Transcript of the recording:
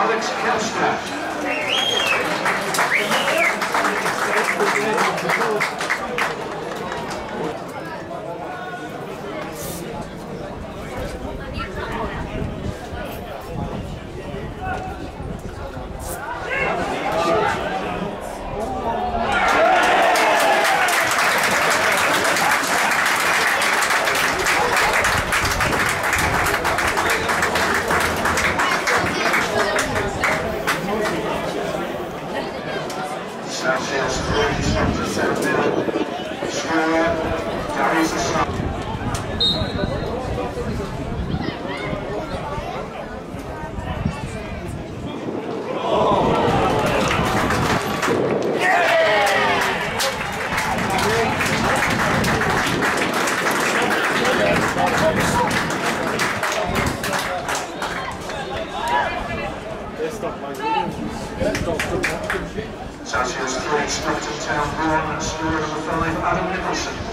Alex Kelster. para a.